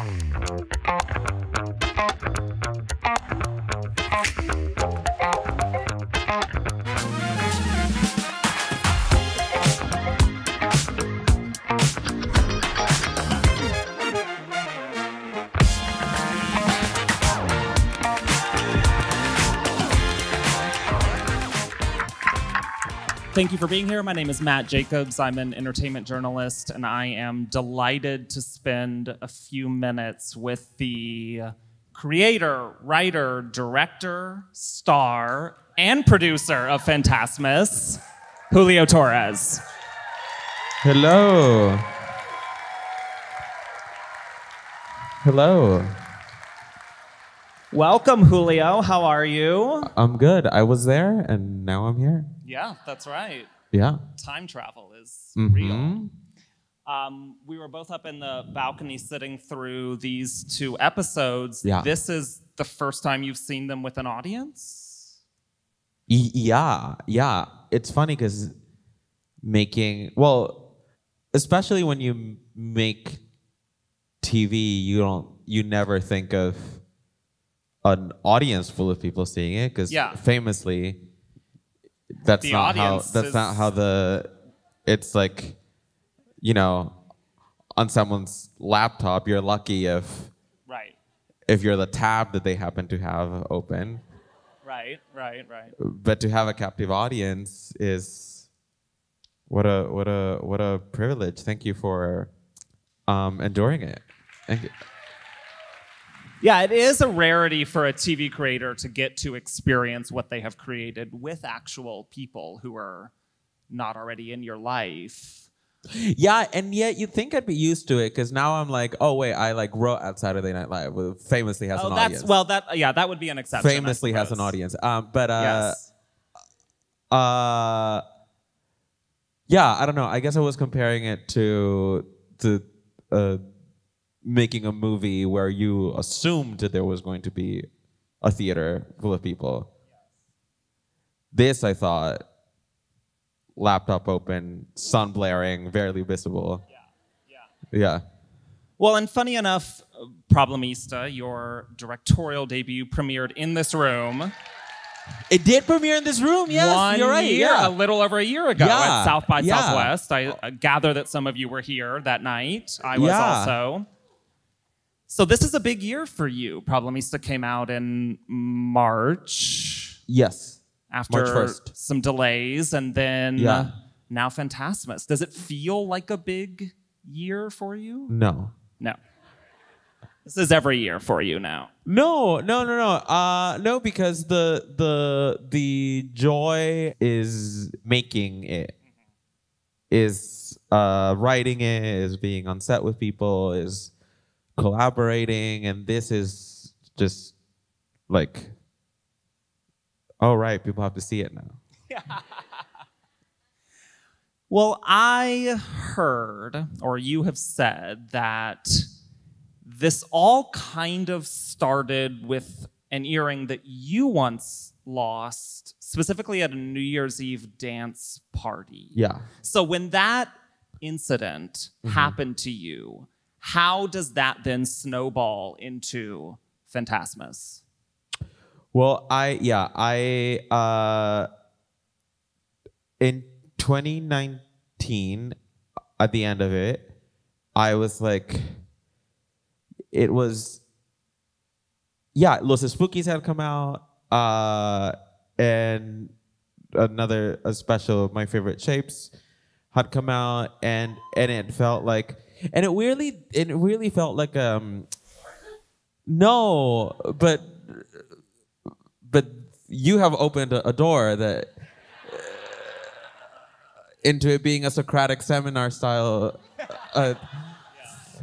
Mm-hmm. Thank you for being here. My name is Matt Jacobs. I'm an entertainment journalist, and I am delighted to spend a few minutes with the creator, writer, director, star, and producer of Fantasmas, Julio Torres. Hello. Hello. Welcome, Julio. How are you? I'm good. I was there and now I'm here. Yeah, that's right. Yeah. Time travel is Mhm. real. Um, we were both up in the balcony sitting through these two episodes. Yeah. This is the first time you've seen them with an audience? Y- yeah. Yeah. It's funny because making, well, especially when you make TV, you don't, you never think of an audience full of people seeing it because Yeah. famously, that's The not how, that's not how the, it's like, you know, on someone's laptop, you're lucky if Right, if you're the tab that they happen to have open. right, right, right. But to have a captive audience is what a what a what a privilege. Thank you for um, enduring it. Thank you. Yeah, it is a rarity for a TV creator to get to experience what they have created with actual people who are not already in your life. Yeah, and yet you think I'd be used to it because now I'm like, oh wait, I like wrote at Saturday Night Live. Famously has Oh, an that's audience. well, that yeah, that would be an exception. Famously has an audience. Um, but uh, yes. Uh, yeah, I don't know. I guess I was comparing it to to uh, making a movie where you assumed that there was going to be a theater full of people. This, I thought, laptop open, sun blaring, barely visible. Yeah. Yeah. Well, and funny enough, Problemista, your directorial debut premiered in this room. It did premiere in this room. Yes, one you're right. year, yeah. a little over a year ago Yeah, at South by yeah. Southwest. I uh, gather that some of you were here that night. I was Yeah. also. So this is a big year for you. Problemista came out in March yes. after March 1st. some delays, and then Yeah. now Fantasmas. Does it feel like a big year for you? No. No. This is every year for you now. No, no, no, no. Uh, no, because the the the joy is making it, is uh, writing it, is being on set with people, is collaborating, and this is just like, all right, people have to see it now. Well, I heard, or you have said, that this all kind of started with an earring that you once lost, specifically at a New Year's Eve dance party. Yeah. So when that incident mm-hmm. happened to you, how does that then snowball into Fantasmas? Well, I yeah, I uh in 2019 at the end of it, I was like it was yeah, Los Espookys had come out uh and another a special of my favorite shapes had come out and and it felt like and it weirdly it really felt like um no, but but you have opened a, a door that uh, into it being a Socratic seminar style. Uh,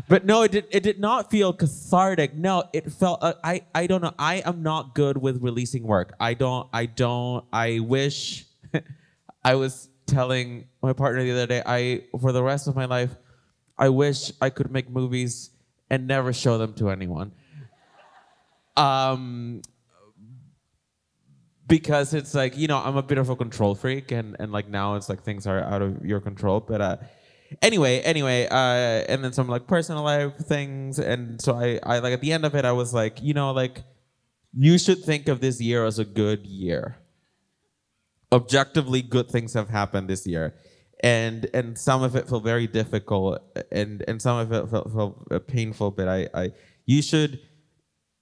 but no, it did. It did not feel cathartic. No, it felt. Uh, I. I don't know. I am not good with releasing work. I don't. I don't. I wish. I was telling my partner the other day. I for the rest of my life, I wish I could make movies and never show them to anyone. Um, because it's like you know I'm a bit of a control freak and and like now it's like things are out of your control but uh anyway, anyway, uh, and then some like personal life things, and so I, I like at the end of it, I was like, you know, like you should think of this year as a good year. Objectively, good things have happened this year, and and some of it felt very difficult, and and some of it felt, felt painful. But I, I, you should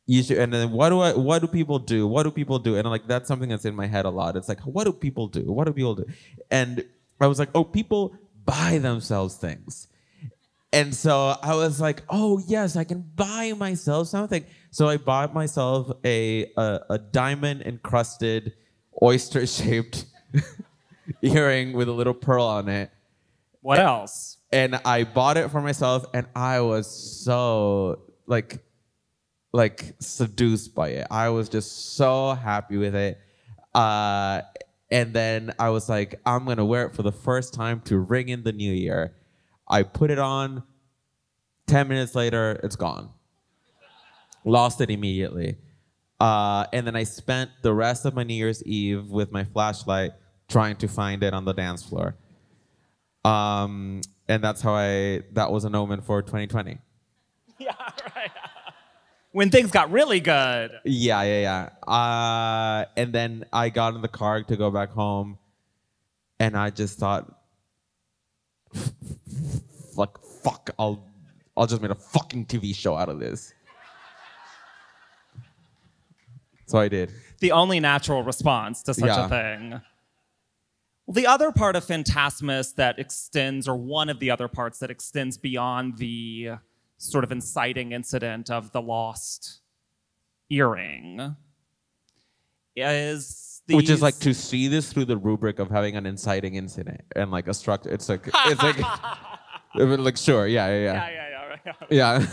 you should and then what do I what do people do? What do people do? And like that's something that's in my head a lot. It's like what do people do? What do people do? And I was like, oh, people buy themselves things. And so I was like, oh yes, I can buy myself something. So I bought myself a a, a diamond encrusted oyster shaped earring with a little pearl on it. What else? And I bought it for myself and I was so like like seduced by it. I was just so happy with it. Uh, and then I was like, I'm gonna wear it for the first time to ring in the new year. I put it on. Ten minutes later, it's gone. Lost it immediately. Uh, and then I spent the rest of my New Year's Eve with my flashlight trying to find it on the dance floor. Um, and that's how I. That was an omen for 2020. Yeah, right. when things got really good. Yeah, yeah, yeah. Uh, and then I got in the car to go back home, and I just thought, like, fuck, I'll, I'll just make a fucking TV show out of this. So I did. The only natural response to such Yeah. a thing. Well, the other part of Fantasmas that extends, or one of the other parts that extends beyond the sort of inciting incident of the lost earring, is these, Which is like to see this through the rubric of having an inciting incident and like a structure. It's like it's like, like sure, yeah, yeah, Yeah, yeah, yeah, yeah. right. yeah.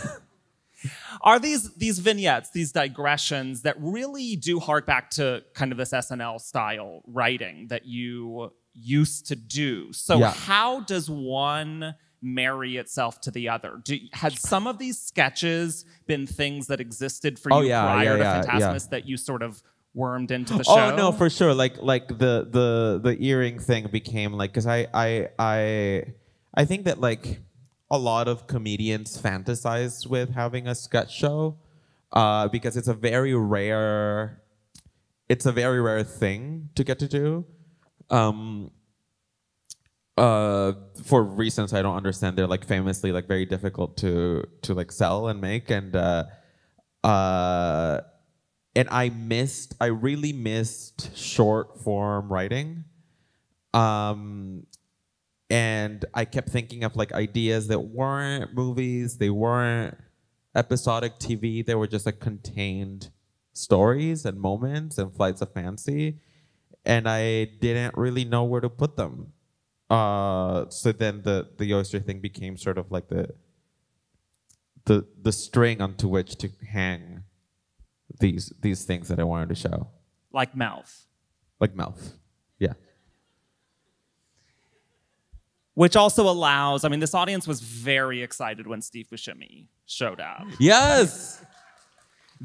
are these these vignettes, these digressions that really do hark back to kind of this SNL style writing that you used to do. So Yeah. how does one marry itself to the other? Do, had some of these sketches been things that existed for you Oh, yeah, prior yeah, to yeah. that you sort of wormed into the show? Oh no, for sure. Like like the the the earring thing became like because I I I I think that like a lot of comedians fantasize with having a sketch show uh, because it's a very rare it's a very rare thing to get to do. Um, uh, for reasons I don't understand, they're like famously like very difficult to to like sell and make and uh, uh, and I missed I really missed short form writing. Um, and I kept thinking of like ideas that weren't movies, they weren't episodic TV, they were just like contained stories and moments and flights of fancy. And I didn't really know where to put them. Uh, so then the the oyster thing became sort of like the the the string onto which to hang these these things that I wanted to show, like mouth. like mouth. Yeah. Which also allows, I mean, this audience was very excited when Steve Buscemi showed up. Yes.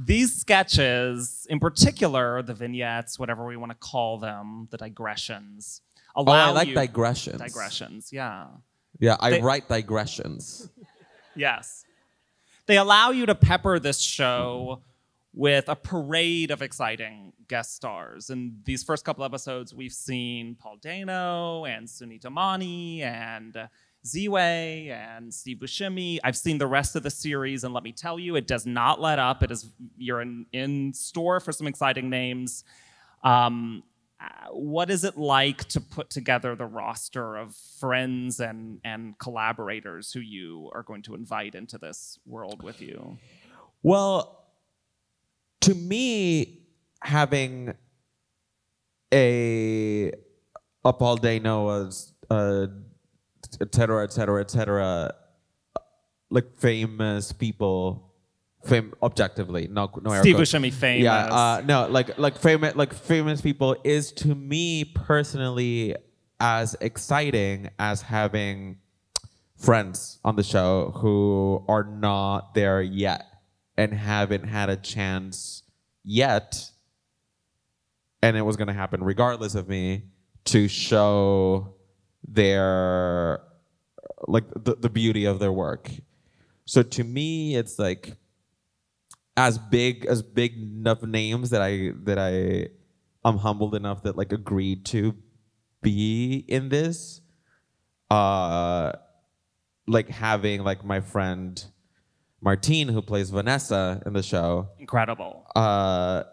These sketches, in particular, the vignettes, whatever we want to call them, the digressions, allow Oh, I like you digressions. digressions. Yeah, Yeah, I They- write digressions. yes, they allow you to pepper this show with a parade of exciting guest stars. In these first couple episodes, we've seen Paul Dano and Sunita Mani and Ziwe and Steve Buscemi. I've seen the rest of the series, and let me tell you, it does not let up. It is you're in, in store for some exciting names. Um, uh, what is it like to put together the roster of friends and and collaborators who you are going to invite into this world with you? Well, to me, having a up all day Noah's. uh, et cetera, et cetera, et cetera, like famous people, fam- objectively, no, no air Steve quotes. Buscemi famous. Yeah, uh, no, like like famous like famous people is to me personally as exciting as having friends on the show who are not there yet and haven't had a chance yet and it was going to happen regardless of me to show their like the, the beauty of their work. So to me, it's like as big as big enough names that I that I I'm humbled enough that like agreed to be in this. Uh like having like my friend Martine who plays Vanessa in the show Incredible. uh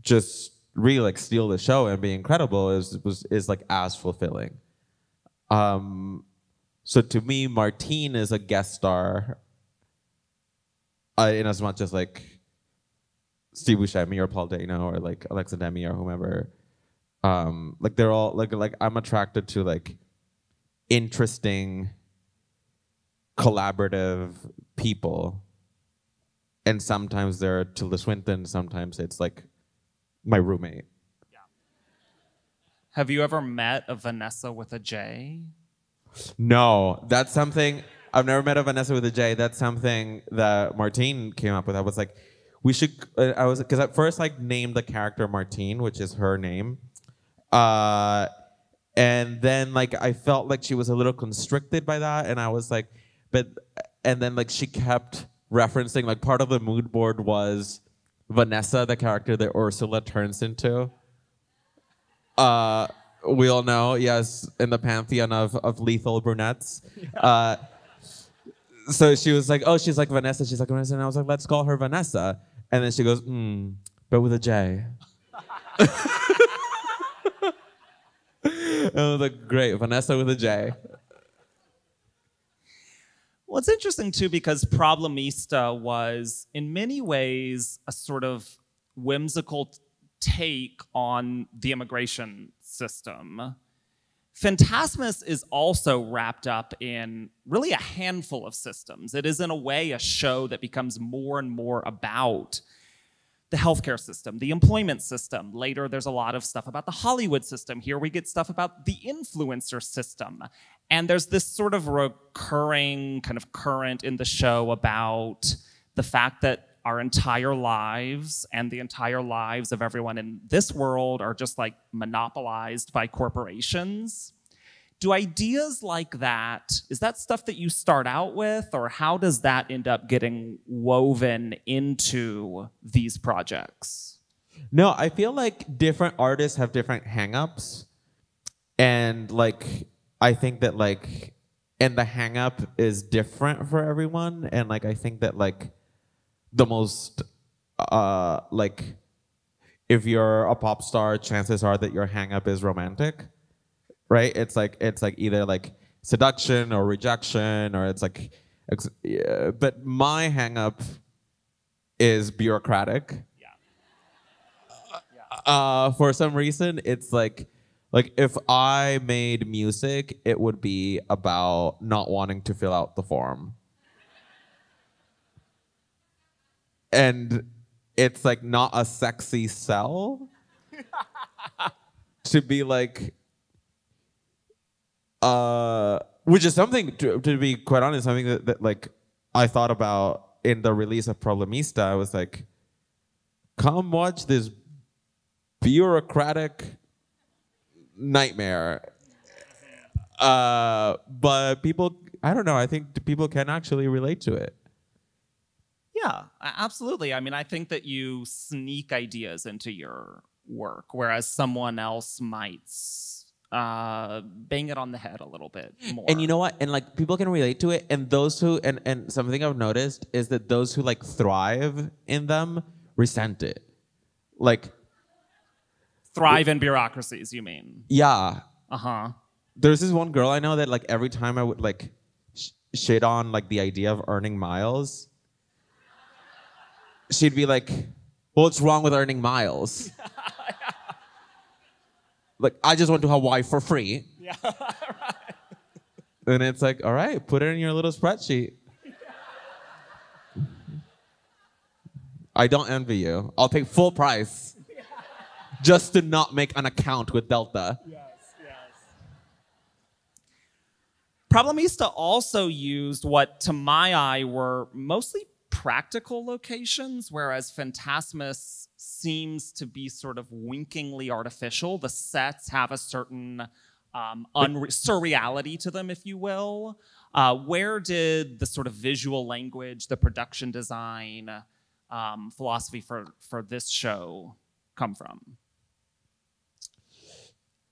just really like steal the show and be incredible is was is like as fulfilling. Um so to me Martine is a guest star uh, in as much as like Steve Buscemi or Paul Dano or like Alexa Demie or whomever. Um like they're all like like I'm attracted to like interesting collaborative people. And sometimes they're Tilda Swinton, sometimes it's like my roommate. Have you ever met a Vanessa with a J? No, that's something I've never met a Vanessa with a J. That's something that Martine came up with. I was like, we should. Uh, I was because at first I named the character Martine, which is her name, uh, and then like I felt like she was a little constricted by that, and I was like, but and then like she kept referencing like part of the mood board was Vanessa, the character that Ursula turns into. Uh, we all know, yes, in the pantheon of, of lethal brunettes. Uh, so she was like, oh, she's like Vanessa. She's like Vanessa. And I was like, let's call her Vanessa. And then she goes, hmm, but with a J. and I was like, great, Vanessa with a J. Well, it's interesting too because Problemista was, in many ways, a sort of whimsical t- take on the immigration system. Fantasmas is also wrapped up in really a handful of systems. It is, in a way, a show that becomes more and more about the healthcare system, the employment system. Later, there's a lot of stuff about the Hollywood system. Here we get stuff about the influencer system. And there's this sort of recurring kind of current in the show about the fact that our entire lives and the entire lives of everyone in this world are just like monopolized by corporations. Do ideas like that, is that stuff that you start out with, or how does that end up getting woven into these projects? No, I feel like different artists have different hangups. And like I think that like and the hangup is different for everyone. And like I think that like the most uh like if you're a pop star, chances are that your hangup is romantic. Right? It's like it's like either like seduction or rejection or it's like ex- yeah, but my hangup is bureaucratic Yeah. uh, for some reason, it's like like if I made music, it would be about not wanting to fill out the form. And it's like not a sexy sell to be like uh which is something to, to be quite honest, something that, that like I thought about in the release of Problemista. I was like, come watch this bureaucratic nightmare. Uh, but people, I don't know. I think people can actually relate to it. Yeah, absolutely. I mean, I think that you sneak ideas into your work, whereas someone else might uh, bang it on the head a little bit more. And you know what? And like people can relate to it. And those who and and something I've noticed is that those who like thrive in them resent it. Like thrive in bureaucracies, you mean? yeah, Uh huh. there's this one girl I know that like every time I would like sh- shit on like the idea of earning miles, she'd be like, "Well, what's wrong with earning miles?" like, I just went to Hawaii for free. Yeah. And it's like, all right, put it in your little spreadsheet. I don't envy you. I'll take full price just to not make an account with Delta. Problemista also used what, to my eye, were mostly practical locations, whereas Fantasmas seems to be sort of winkingly artificial. The sets have a certain um, unre- surreality to them, if you will. Uh, where did the sort of visual language, the production design, um, philosophy for for this show come from?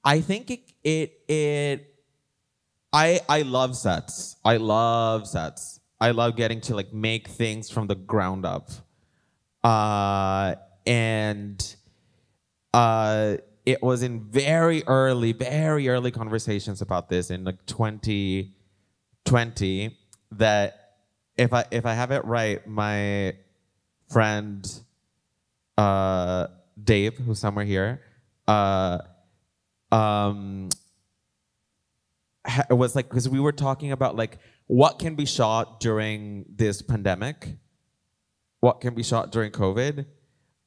I think it it it I I love sets. I love sets. I love getting to like make things from the ground up. Uh and uh it was in very early, very early conversations about this in like 2020 that if I if I have it right, my friend uh Dave, who's somewhere here, uh um was like because we were talking about like what can be shot during this pandemic? What can be shot during covid?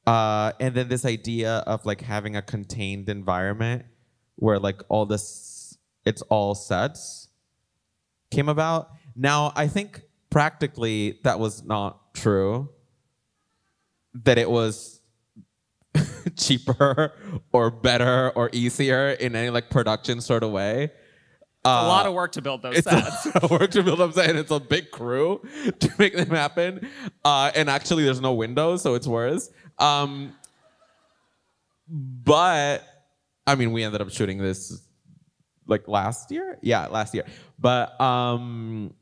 Uh and then this idea of like having a contained environment where like all this it's all sets came about. Now i think practically that was not true that it was cheaper or better or easier in any like production sort of way. A lot of work to build those It's sets. a work to build up set, and it's a big crew to make them happen. Uh, and actually, there's no windows, so it's worse. Um, but I mean, we ended up shooting this like last year. Yeah, last year. But um,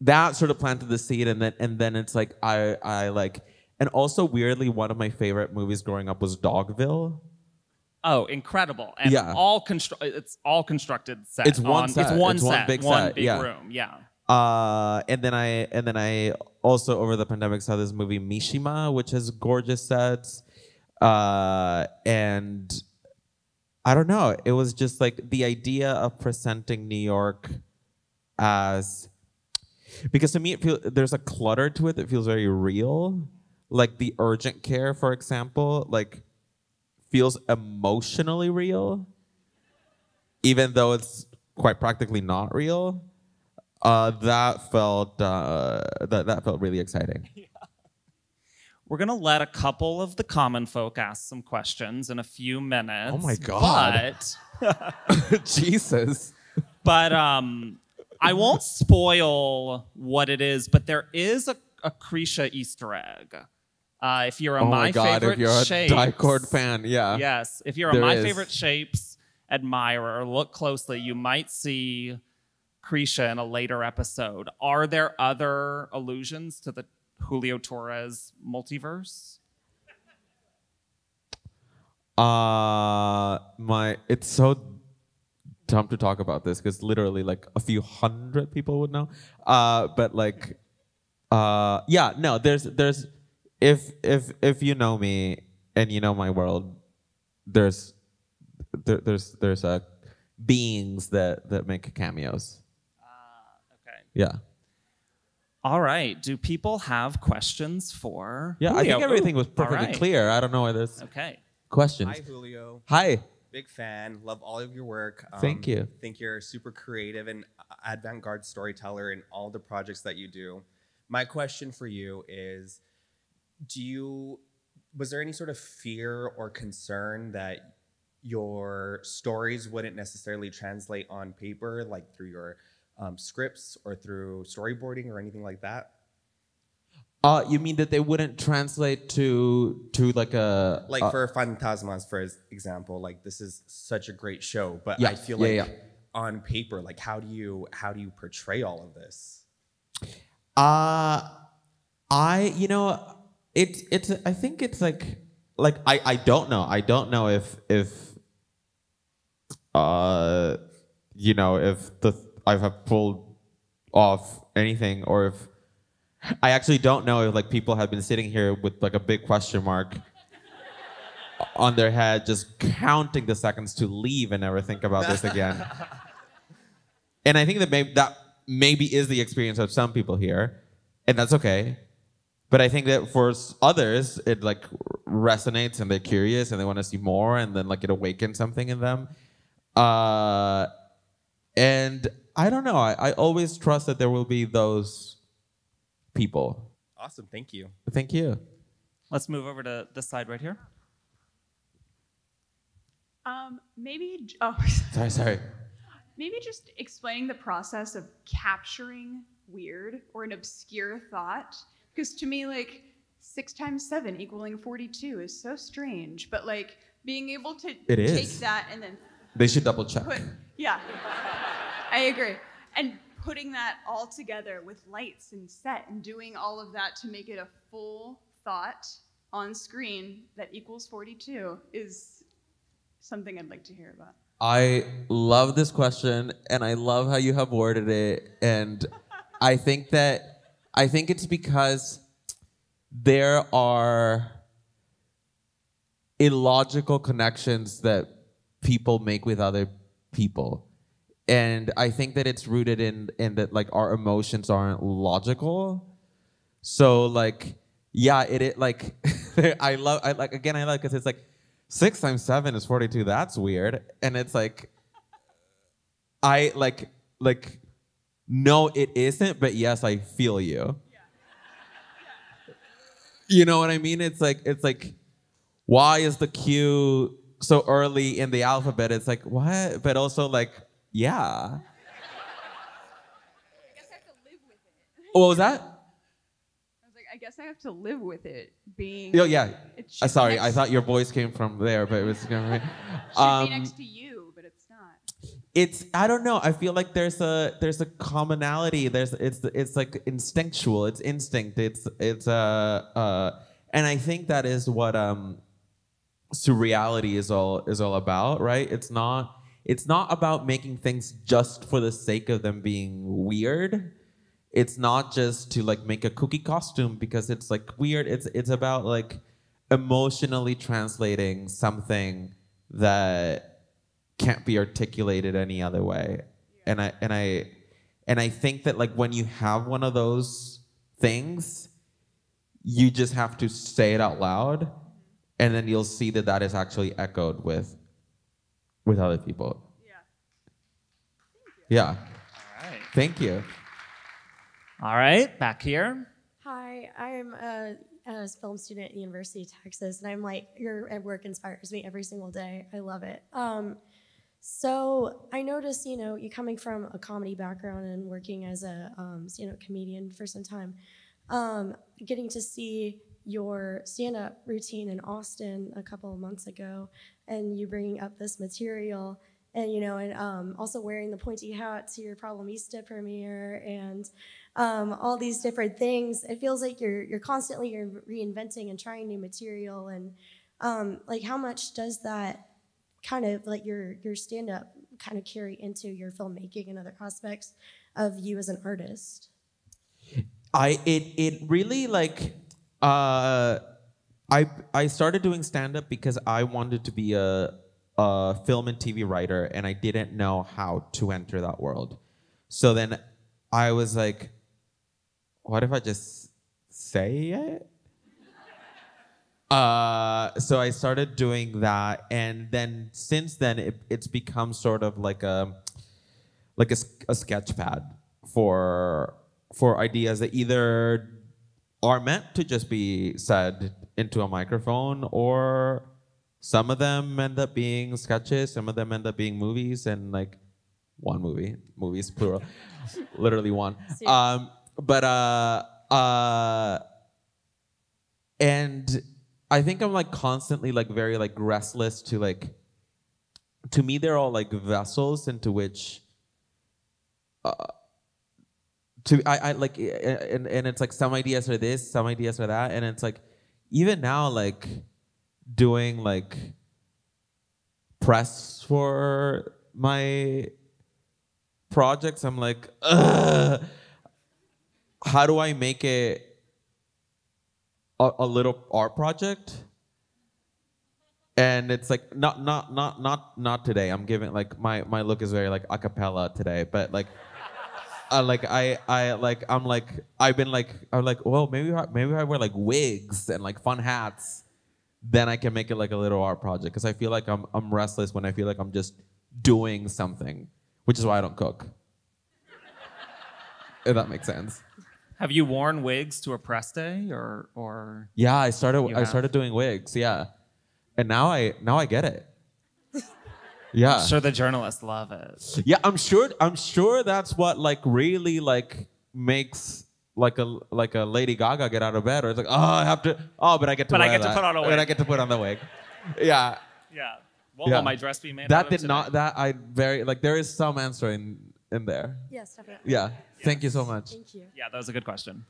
that sort of planted the seed, and then and then it's like I I like, and also weirdly, one of my favorite movies growing up was Dogville. Oh, incredible! And Yeah. all constru- It's all constructed set. It's one on- set. It's one It's one set. big one set, big yeah. room. Yeah. Uh, and then I and then I also over the pandemic saw this movie Mishima, which has gorgeous sets. Uh, and I don't know, it was just like the idea of presenting New York as because to me it feels there's a clutter to it that feels very real. Like the urgent care, for example, like feels emotionally real, even though it's quite practically not real. Uh, that felt uh, that that felt really exciting. We're gonna let a couple of the common folk ask some questions in a few minutes. Oh my God. But Jesus. but um, I won't spoil what it is. But there is a, a Easter egg. Uh, if you're a oh my, my god, favorite if you're a shapes, dicord fan, yeah. Yes, if you're a my is. favorite shapes admirer, look closely. You might see Krisha in a later episode. Are there other allusions to the Julio Torres multiverse? Uh my it's so dumb to talk about this because literally like a few hundred people would know. Uh but like uh yeah, no, there's there's if if if you know me and you know my world, there's there, there's there's uh beings that that make cameos. Okay. Yeah. All right. Do people have questions for? Yeah, I think everything was Ooh, all perfectly right. clear. I don't know why there's Okay. questions. Hi, Julio. Hi. Big fan. Love all of your work. Um, Thank you. Think you're super creative and avant garde storyteller in all the projects that you do. My question for you is Do you, was there any sort of fear or concern that your stories wouldn't necessarily translate on paper, like through your um, scripts or through storyboarding or anything like that? Uh, you mean that they wouldn't translate to to like a Like uh, for Fantasmas, for example, like this is such a great show, but Yeah, I feel yeah, like yeah. on paper, like how do you how do you portray all of this? Uh I you know it's it's I think it's like like I I don't know. I don't know if if uh you know if the I have pulled off anything or if I actually don't know if like people have been sitting here with like a big question mark on their head just counting the seconds to leave and never think about this again. And I think that maybe that maybe is the experience of some people here, and that's okay. But I think that for others, it like resonates and they're curious and they want to see more, and then like it awakens something in them. Uh, and I don't know. I, I always trust that there will be those people. Awesome, thank you. Thank you. Let's move over to this side right here. Um, maybe oh, Sorry, sorry. maybe just explaining the process of capturing weird or an obscure thought. Because to me, like six times seven equaling forty-two is so strange. But like being able to It take is. that and then They should double check. put yeah, I agree. And putting that all together with lights and set and doing all of that to make it a full thought on screen that equals forty-two is something I'd like to hear about. I love this question and I love how you have worded it. And I think that I think it's because there are illogical connections that people make with other people. And I think that it's rooted in in that like our emotions aren't logical. So like yeah, it, it like I love I like again I like because it's like six times seven is forty two. That's weird, and it's like I like like no, it isn't, but yes, I feel you. You know what I mean? It's like it's like why is the Q so early in the alphabet? It's like what, but also like yeah. I guess I have to live with it. What was that? I was like, I guess I have to live with it being. Oh yeah. It should Uh, sorry, I thought your voice came from there, but it was gonna Should um, be next to you, but it's not. It's I don't know. I feel like there's a there's a commonality. There's it's it's like instinctual. It's instinct. It's it's uh uh and I think that is what um surreality is all is all about, right? It's not it's not about making things just for the sake of them being weird. It's not just to like make a cookie costume because it's like weird. It's it's about like emotionally translating something that can't be articulated any other way. And I and I and I think that like when you have one of those things, you just have to say it out loud, and then you'll see that that is actually echoed with with other people. Yeah. Yeah. All right. Thank you. All right, back here. Hi, I'm a, a film student at the University of Texas, and I'm like, your work inspires me every single day. I love it. Um, so I noticed, you know, you coming from a comedy background and working as a, um, you know, comedian for some time, um, getting to see your stand-up routine in Austin a couple of months ago, and you bringing up this material, and you know, and um, also wearing the pointy hat to your Problemista premiere, and um, all these different things. It feels like you're you're constantly you're reinventing and trying new material, and um, like how much does that kind of like your your stand up kind of carry into your filmmaking and other aspects of you as an artist? I it it really like uh I I started doing stand up because I wanted to be a a film and TV writer and I didn't know how to enter that world. So then I was like what if I just say it? Uh, so I started doing that, and then since then it, it's become sort of like a like a, a sketch pad for for ideas that either are meant to just be said into a microphone or some of them end up being sketches some of them end up being movies and like one movie movies plural literally one. Um but uh uh and i think i'm like constantly like very like restless to like to me they're all like vessels into which uh, to I, I like and, and it's like some ideas are this some ideas are that and it's like even now like doing like press for my projects i'm like Ugh, how do i make it a, a little art project. And it's like not not not not not today. I'm giving like my my look is very like a cappella today. But like uh, like I, I like I'm like I've been like I'm like well maybe I, maybe I wear like wigs and like fun hats, then I can make it like a little art project. Because I feel like I'm I'm restless when I feel like I'm just doing something, which is why I don't cook. if that makes sense. Have you worn wigs to a press day or or Yeah, I started I have. started doing wigs. Yeah, and now I now I get it. Yeah. I'm sure the journalists love it. Yeah, I'm sure. I'm sure that's what like really like makes like a like a Lady Gaga get out of bed, or it's like, oh, I have to. Oh, but I get to. But I wear get to put on a But wig. I get to put on the wig. Yeah. Yeah. What Yeah. will my dress be made out That did today? not. That I very like. There is some answer in in there. Yes, definitely. Yeah. Thank you so much. Thank you. Yeah, that was a good question.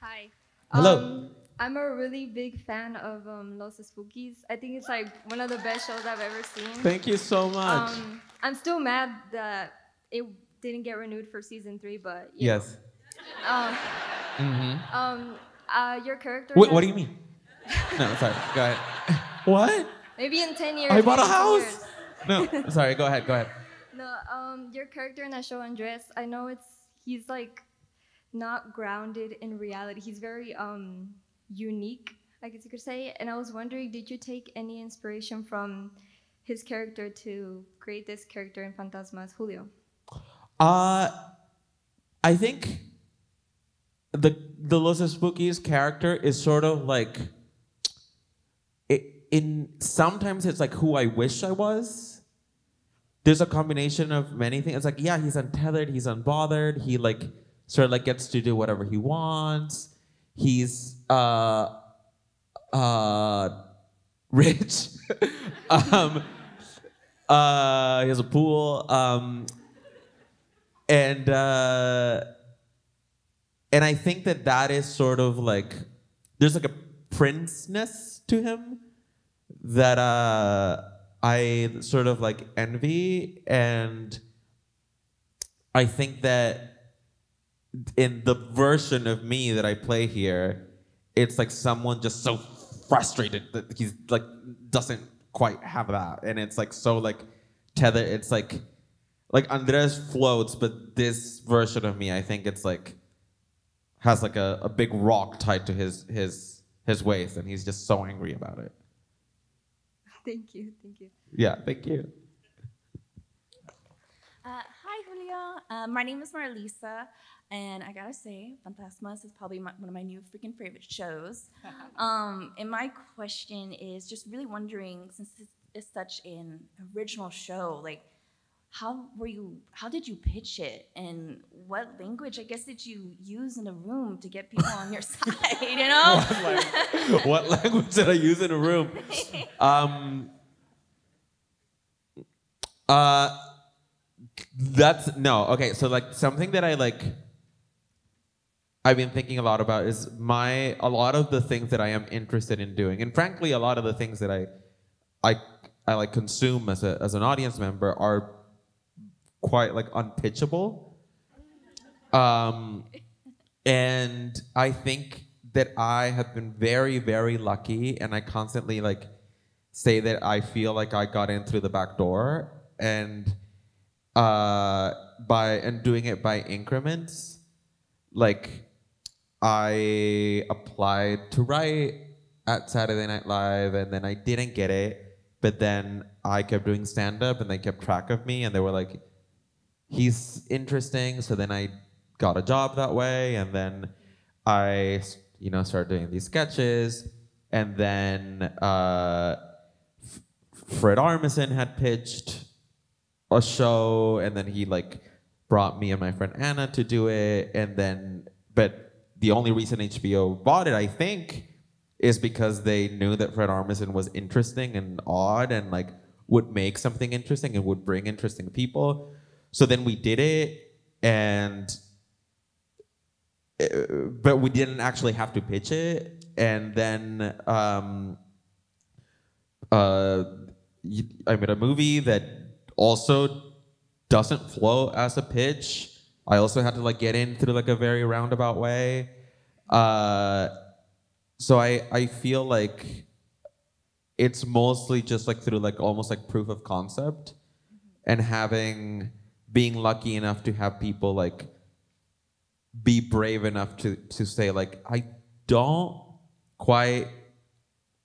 Hi. Hello. Um, I'm a really big fan of um, Los Espookys. I think it's like one of the best shows I've ever seen. Thank you so much. Um, I'm still mad that it didn't get renewed for season three, but you yes. know. Um, Mm-hmm. um, uh, your character. Wait, what do you mean? No, sorry. Go ahead. What? Maybe in ten years. I bought a maybe in 10 house. years. No, sorry. Go ahead. Go ahead. Um, your character in that show, Andres, I know it's he's like not grounded in reality. He's very um unique, I guess you could say. And I was wondering, did you take any inspiration from his character to create this character in Fantasmas, Julio? Uh, I think the the Los Espookys character is sort of like it, in sometimes it's like who I wish I was. There's a combination of many things. It's like yeah, he's untethered, he's unbothered, he like sort of like gets to do whatever he wants. He's uh uh rich. um uh he has a pool. Um and uh, and I think that that is sort of like there's like a princeness to him that uh, I sort of like envy, and I think that in the version of me that I play here, it's like someone just so frustrated that he's like doesn't quite have that, and it's like so like tethered. It's like like Andres floats, but this version of me, I think it's like has like a, a big rock tied to his his his waist, and he's just so angry about it. Thank you, thank you. Yeah, thank you. Uh, hi, Julio. Uh, my name is Marlisa, and I gotta say, Fantasmas is probably my, one of my new freaking favorite shows. um, and my question is just really wondering, since this is such an original show, like, how were you? How did you pitch it, and what language, I guess, did you use in the room to get people on your side? You know? what language did I use in a room? Um, uh, that's no. Okay, so like something that I like. I've been thinking a lot about is my a lot of the things that I am interested in doing, and frankly, a lot of the things that I, I, I like consume as a as an audience member are quite like unpitchable. Um, and I think that I have been very, very lucky, and I constantly like say that I feel like I got in through the back door, and uh, by and doing it by increments, like I applied to write at Saturday Night Live, and then I didn't get it, but then I kept doing stand up, and they kept track of me, and they were like, he's interesting. So then I got a job that way, and then I, you know, started doing these sketches, and then uh, F- Fred Armisen had pitched a show, and then he like brought me and my friend Anna to do it, and then but the only reason HBO bought it, I think, is because they knew that Fred Armisen was interesting and odd and like would make something interesting and would bring interesting people. So then we did it, and uh, but we didn't actually have to pitch it. And then um, uh, I made a movie that also doesn't flow as a pitch. I also had to like get in through like a very roundabout way. Uh, so I I feel like it's mostly just like through like almost like proof of concept and having being lucky enough to have people like be brave enough to to say like I don't quite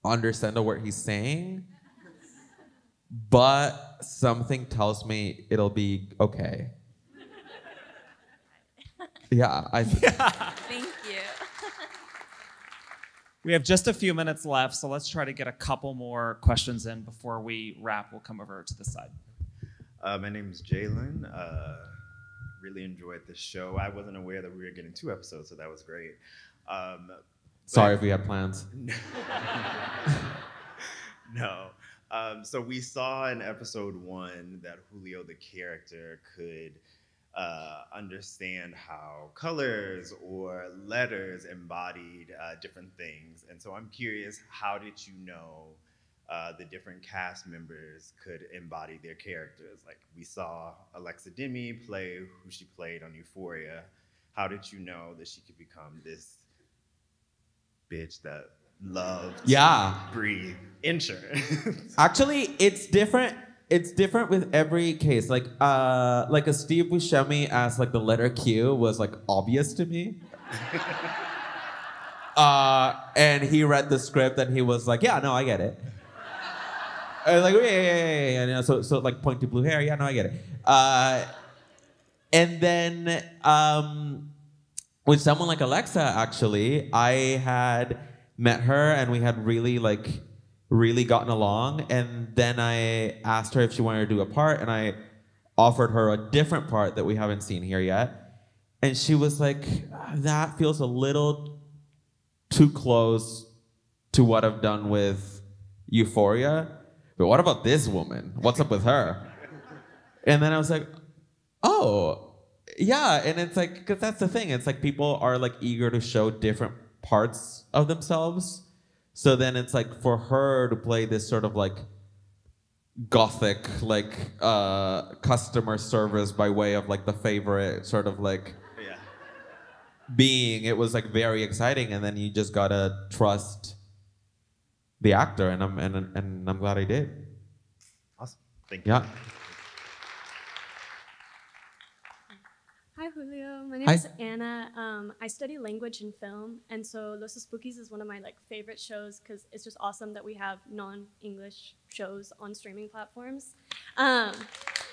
understand what he's saying but something tells me it'll be okay yeah I Thank you. We have just a few minutes left, so let's try to get a couple more questions in before we wrap. We'll come over to the side. Uh, my name is Jalen. Uh, really enjoyed this show. I wasn't aware that we were getting two episodes, so that was great. Um, Sorry if we had plans. no. Um, so we saw in episode one that Julio, the character, could uh, understand how colors or letters embodied uh, different things. And so I'm curious, how did you know uh, the different cast members could embody their characters? Like we saw Alexa Demie play who she played on Euphoria. How did you know that she could become this bitch that loved Yeah. breathe insurance? Actually, it's different. It's different with every case. Like, uh, like a Steve Buscemi as like the letter Q was like obvious to me. uh, and he read the script and he was like, "Yeah, no, I get it." Like, "Yeah, yeah, yeah, yeah, yeah." So, so like pointy blue hair. Yeah, no, I get it. Uh, and then um, with someone like Alexa, actually, I had met her and we had really like really gotten along. And then I asked her if she wanted to do a part, and I offered her a different part that we haven't seen here yet. And she was like, "That feels a little too close to what I've done with Euphoria. But what about this woman? What's up with her?" And then I was like, "Oh, yeah." And it's like, because that's the thing. It's like people are like eager to show different parts of themselves. So then it's like for her to play this sort of like gothic, like uh, customer service by way of like the favorite sort of like yeah. being, it was like very exciting. And then you just gotta trust the actor, and I'm and and I'm glad I did. Awesome. Thank you. Yeah. Hi, Julio. My name Hi. is Anna. Um, I study language and film, and so Los Espookys is one of my like favorite shows because it's just awesome that we have non-English shows on streaming platforms. Um,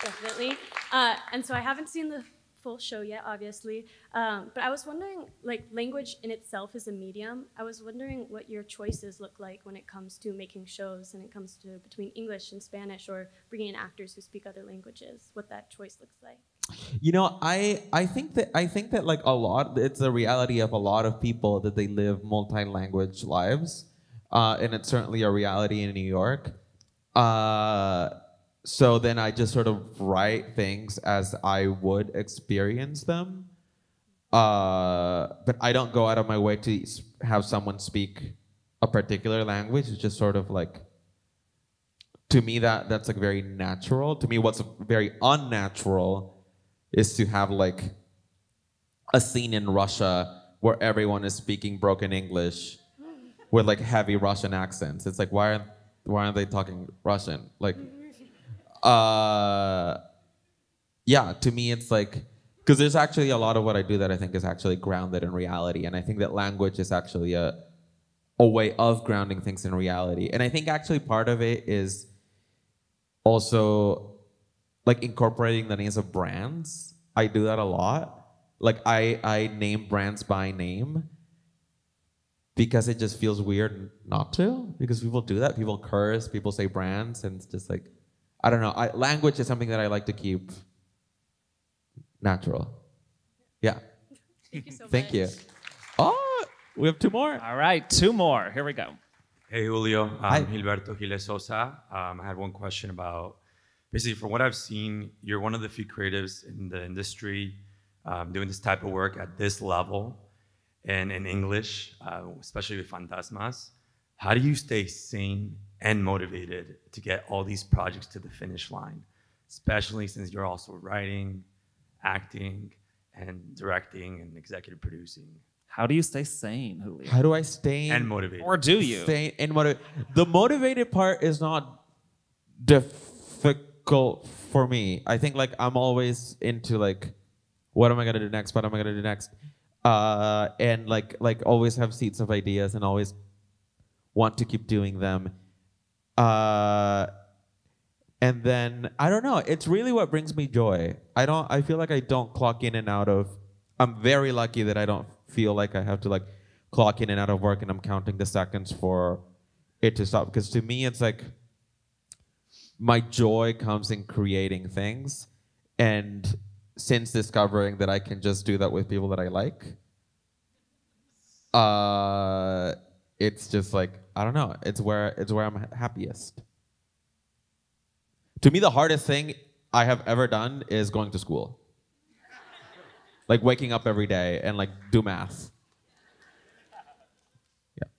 definitely. Uh, and so I haven't seen the full show yet, obviously. Um, but I was wondering, like, language in itself is a medium. I was wondering what your choices look like when it comes to making shows, and it comes to between English and Spanish, or bringing in actors who speak other languages. What that choice looks like. You know, I I think that I think that like a lot, it's a reality of a lot of people that they live multi-language lives, uh, and it's certainly a reality in New York. Uh, so then I just sort of write things as I would experience them, uh, but I don't go out of my way to have someone speak a particular language. It's just sort of like to me that that's like very natural. To me, what's very unnatural is to have like a scene in Russia where everyone is speaking broken English with like heavy Russian accents. It's like why aren't why aren't they talking Russian? Like uh yeah, to me it's like because there's actually a lot of what I do that I think is actually grounded in reality. And I think that language is actually a a way of grounding things in reality. And I think actually part of it is also like incorporating the names of brands. I do that a lot. Like I I name brands by name because it just feels weird not to because people do that. People curse, people say brands and it's just like I don't know. I, language is something that I like to keep natural. Yeah. Thank you so much. Thank much. you. Oh, we have two more. All right, two more. Here we go. Hey, Julio. Hi. I'm Gilberto Giles Sosa. Um, I had one question about basically, from what I've seen, you're one of the few creatives in the industry um, doing this type of work at this level and in English, uh, especially with Fantasmas. How do you stay sane and motivated to get all these projects to the finish line, especially since you're also writing, acting, and directing and executive producing How do you stay sane, Julio? How do I stay and motivated? Or do you? Stay and motiv- the motivated part is not difficult for me. I think like I'm always into like, what am I gonna do next? What am I gonna do next? Uh, and like like always have seeds of ideas and always want to keep doing them. Uh, and then I don't know. It's really what brings me joy. I don't. I feel like I don't clock in and out of. I'm very lucky that I don't feel like I have to like clock in and out of work and I'm counting the seconds for it to stop. Because to me, it's like my joy comes in creating things. And since discovering that I can just do that with people that I like, uh, it's just like I don't know. It's where it's where I'm happiest. To me, the hardest thing I have ever done is going to school. like waking up every day and like do math. Yeah.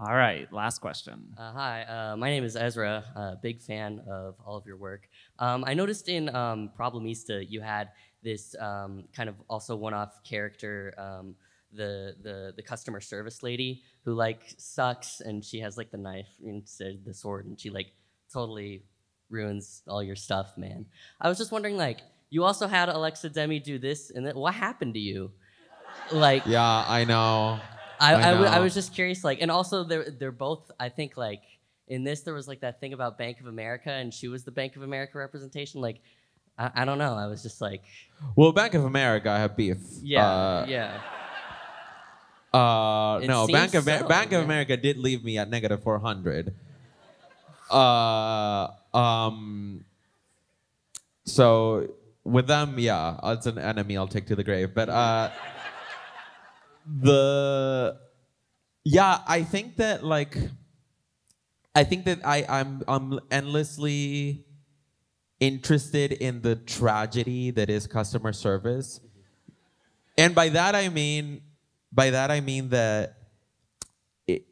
All right, last question. Uh, hi, uh, my name is Ezra. Uh, big fan of all of your work. Um, I noticed in um, Problemista you had this um, kind of also one-off character, um, the, the the customer service lady who like sucks, and she has like the knife instead of the sword, and she like totally ruins all your stuff, man. I was just wondering, like, you also had Alexa Demie do this, and then what happened to you? Like, Yeah, I know. I know. was just curious, like, and also they're they're both. I think like in this there was like that thing about Bank of America, and she was the Bank of America representation. Like, I, I don't know. I was just like, Well, Bank of America, I have beef. yeah, Uh, yeah. Uh, no, Bank of so, Bank of. America did leave me at negative four hundred. Uh, um. So with them, yeah, it's an enemy I'll take to the grave. But uh, the yeah, I think that like, I think that I I'm I'm endlessly interested in the tragedy that is customer service. And by that I mean, by that I mean that it,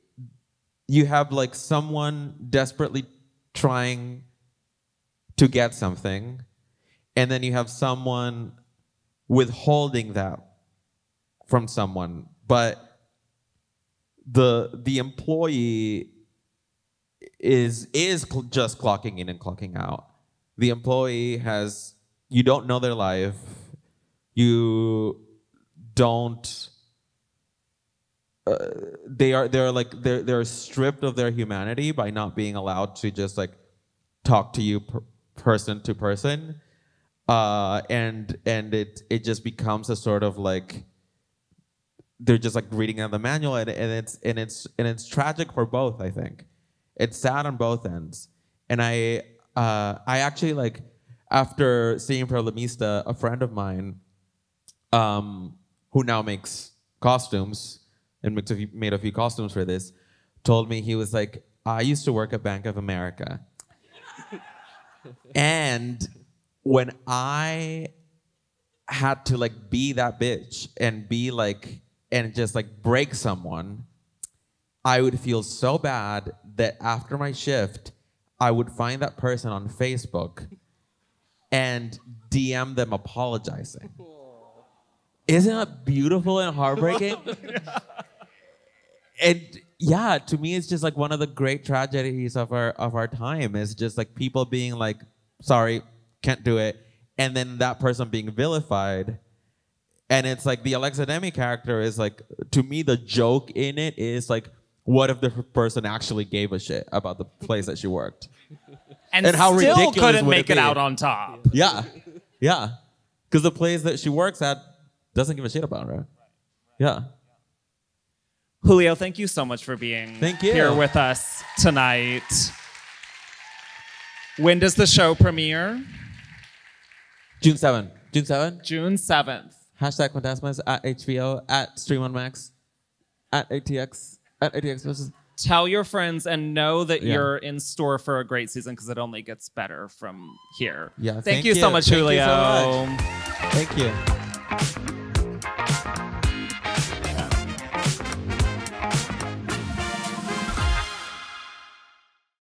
you have like someone desperately trying to get something, and then you have someone withholding that from someone, but the the employee is is cl- just clocking in and clocking out. The employee has you don't know their life. You don't uh, they are they're like they're they're stripped of their humanity by not being allowed to just like talk to you per, person to person. Uh and and it it just becomes a sort of like they're just like reading out the manual and, and it's and it's and it's tragic for both i think. It's sad on both ends. And i uh i actually like after seeing Problemista, a friend of mine um who now makes costumes and makes a few, made a few costumes for this told me he was like i used to work at bank of america. And when i had to like be that bitch and be like and just like break someone i would feel so bad that after my shift i would find that person on facebook and dm them apologizing isn't that beautiful and heartbreaking? And yeah to me it's just like one of the great tragedies of our of our time is just like people being like sorry can't do it and then that person being vilified. And it's like the alexa demie character is like to me the joke in it is like what if the person actually gave a shit about the place that she worked? And, how still ridiculous couldn't would make it, be? out on top. yeah. Yeah. Because the place that she works at doesn't give a shit about her yeah Julio, thank you so much for being Thank you. here with us tonight. When does the show premiere? june 7 june 7 June 7th. Hashtag Fantasmas at HBO, at Stream on Max, at ATX, at ATX versus. Tell your friends and know that Yeah. you're in store for a great season because it only gets better from here. Yeah, Thank, thank you, so you. much, Thank you Julio. so Thank you.